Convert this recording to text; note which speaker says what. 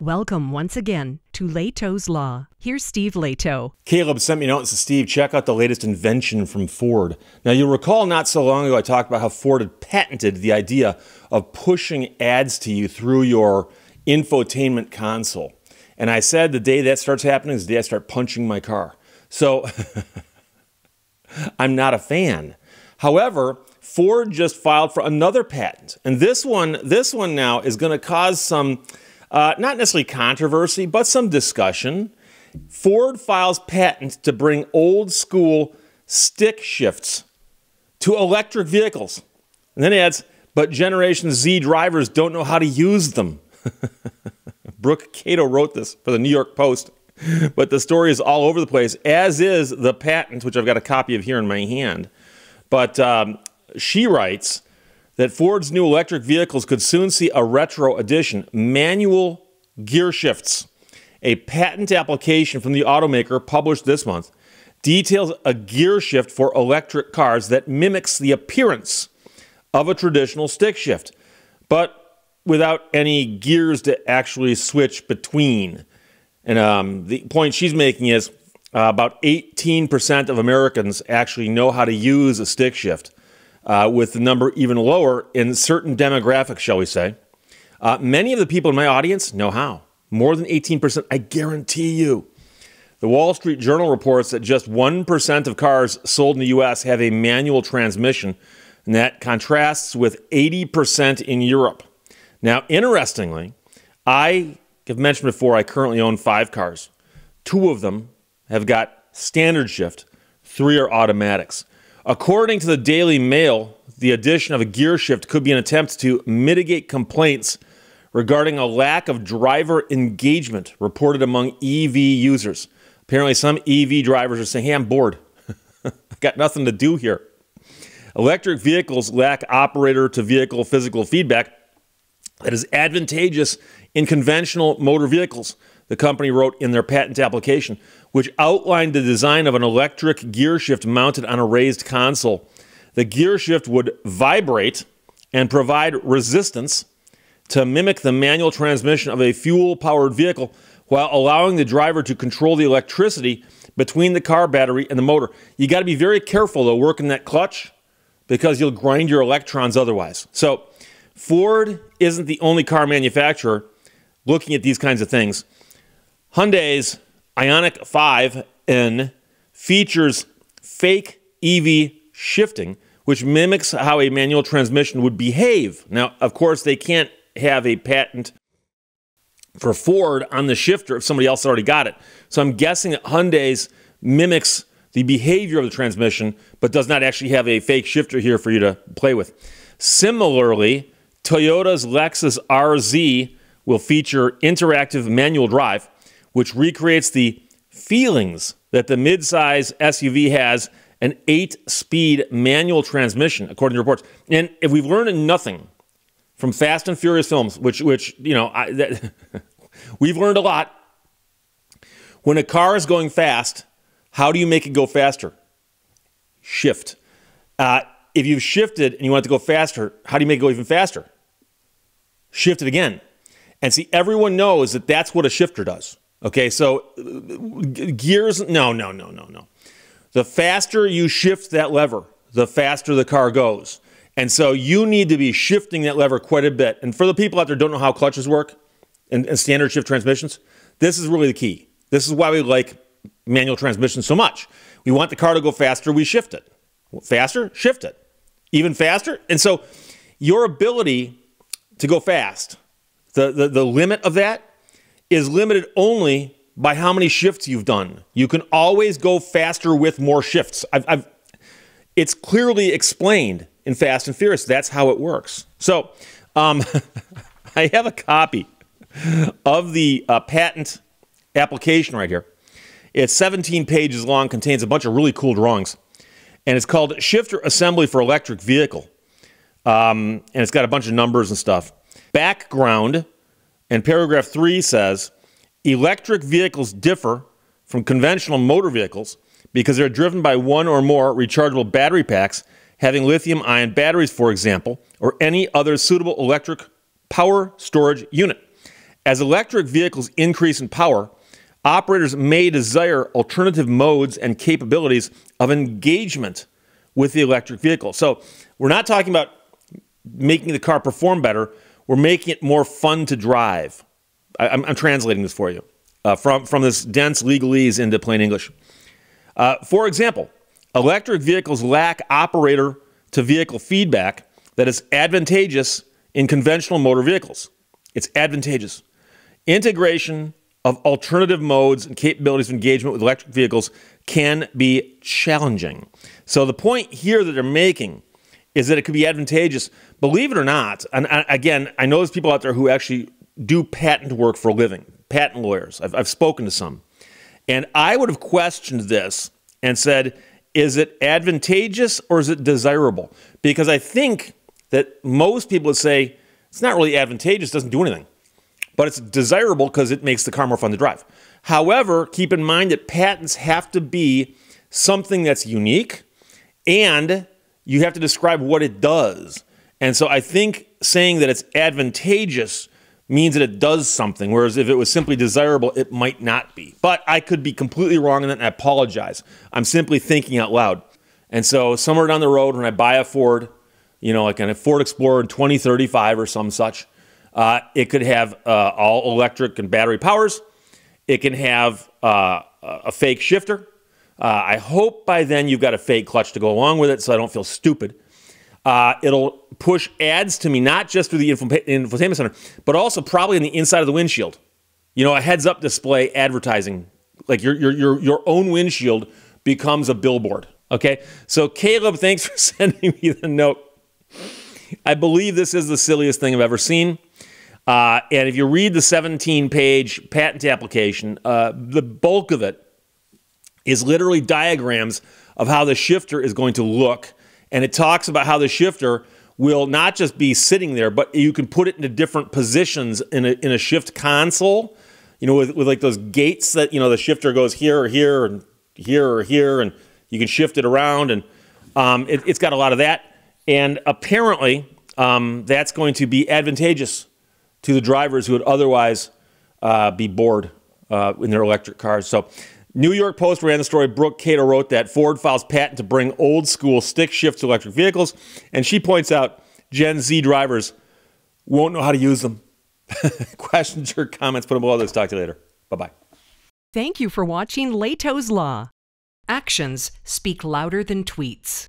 Speaker 1: Welcome once again to Lehto's Law. Here's Steve Lehto.
Speaker 2: Caleb sent me a note and Steve, check out the latest invention from Ford. Now, you'll recall not so long ago I talked about how Ford had patented the idea of pushing ads to you through your infotainment console. And I said the day that starts happening is the day I start punching my car. So I'm not a fan. However, Ford just filed for another patent. And this one, this one now is going to cause some uh, not necessarily controversy, but some discussion. Ford files patent to bring old school stick shifts to electric vehicles. And then he adds, but Generation Z drivers don't know how to use them. Brooke Kato wrote this for the New York Post, but the story is all over the place, as is the patent, which I've got a copy of here in my hand. But um, she writes, that Ford's new electric vehicles could soon see a retro edition manual gear shifts. A patent application from the automaker published this month details a gear shift for electric cars that mimics the appearance of a traditional stick shift, but without any gears to actually switch between. And um, the point she's making is uh, about 18% of Americans actually know how to use a stick shift uh, with the number even lower in certain demographics, shall we say. Uh, many of the people in my audience know how. More than 18%, I guarantee you. The Wall Street Journal reports that just 1% of cars sold in the US have a manual transmission, and that contrasts with 80% in Europe. Now, interestingly, I have mentioned before I currently own five cars. Two of them have got standard shift, three are automatics. According to the Daily Mail, the addition of a gear shift could be an attempt to mitigate complaints regarding a lack of driver engagement reported among EV users. Apparently, some EV drivers are saying, Hey, I'm bored. I've got nothing to do here. Electric vehicles lack operator to vehicle physical feedback that is advantageous in conventional motor vehicles, the company wrote in their patent application which outlined the design of an electric gear shift mounted on a raised console. The gear shift would vibrate and provide resistance to mimic the manual transmission of a fuel powered vehicle while allowing the driver to control the electricity between the car battery and the motor. You got to be very careful though working that clutch because you'll grind your electrons otherwise. So, Ford isn't the only car manufacturer looking at these kinds of things. Hyundai's Ioniq 5N features fake EV shifting, which mimics how a manual transmission would behave. Now, of course, they can't have a patent for Ford on the shifter if somebody else already got it. So I'm guessing that Hyundai's mimics the behavior of the transmission, but does not actually have a fake shifter here for you to play with. Similarly, Toyota's Lexus RZ will feature interactive manual drive which recreates the feelings that the midsize SUV has an eight speed manual transmission, according to reports. And if we've learned nothing from Fast and Furious films, which, which you know, I, that, we've learned a lot. When a car is going fast, how do you make it go faster? Shift. Uh, if you've shifted and you want it to go faster, how do you make it go even faster? Shift it again. And see, everyone knows that that's what a shifter does. Okay, so uh, gears, no, no, no, no, no. The faster you shift that lever, the faster the car goes. And so you need to be shifting that lever quite a bit. And for the people out there don't know how clutches work and, and standard shift transmissions, this is really the key. This is why we like manual transmissions so much. We want the car to go faster, we shift it. Faster, shift it. Even faster. And so your ability to go fast, the, the, the limit of that is limited only by how many shifts you've done. You can always go faster with more shifts. I've, I've, it's clearly explained in Fast and Furious. That's how it works. So um, I have a copy of the uh, patent application right here. It's 17 pages long, contains a bunch of really cool drawings, and it's called Shifter Assembly for Electric Vehicle. Um, and it's got a bunch of numbers and stuff. Background and paragraph three says electric vehicles differ from conventional motor vehicles because they're driven by one or more rechargeable battery packs having lithium ion batteries, for example, or any other suitable electric power storage unit. As electric vehicles increase in power, operators may desire alternative modes and capabilities of engagement with the electric vehicle. So we're not talking about making the car perform better, we're making it more fun to drive. I, am translating this for you uh, from, from this dense legalese into plain English. Uh, for example, electric vehicles lack operator to vehicle feedback that is advantageous in conventional motor vehicles. It's advantageous. Integration of alternative modes and capabilities of engagement with electric vehicles can be challenging. So, the point here that they're making is that it could be advantageous, believe it or not. And again, I know there's people out there who actually do patent work for a living, patent lawyers. I've, I've spoken to some. And I would have questioned this and said, is it advantageous or is it desirable? Because I think that most people would say it's not really advantageous, doesn't do anything, but it's desirable because it makes the car more fun to drive. However, keep in mind that patents have to be something that's unique and you have to describe what it does. And so I think saying that it's advantageous means that it does something, whereas if it was simply desirable, it might not be. But I could be completely wrong in that, and I apologize. I'm simply thinking out loud. And so somewhere down the road, when I buy a Ford, you know, like a Ford Explorer in 2035 or some such, uh, it could have uh, all electric and battery powers. It can have uh, a fake shifter. Uh, I hope by then you've got a fake clutch to go along with it so I don't feel stupid. Uh, it'll push ads to me, not just through the infotainment center, but also probably on the inside of the windshield. You know, a heads up display advertising, like your, your, your, your own windshield becomes a billboard. Okay. So, Caleb, thanks for sending me the note. I believe this is the silliest thing I've ever seen. Uh, and if you read the 17 page patent application, uh, the bulk of it is literally diagrams of how the shifter is going to look and it talks about how the shifter will not just be sitting there, but you can put it into different positions in a, in a shift console, you know, with, with like those gates that, you know, the shifter goes here or here and here or here, and you can shift it around. And um, it, has got a lot of that. And apparently, um, that's going to be advantageous to the drivers who would otherwise uh, be bored uh, in their electric cars. So New York Post ran the story. Brooke Kato wrote that Ford files patent to bring old school stick shift to electric vehicles. And she points out Gen Z drivers won't know how to use them. Questions or comments, put them below. Let's talk to you later. Bye bye.
Speaker 1: Thank you for watching Lehto's Law. Actions speak louder than tweets.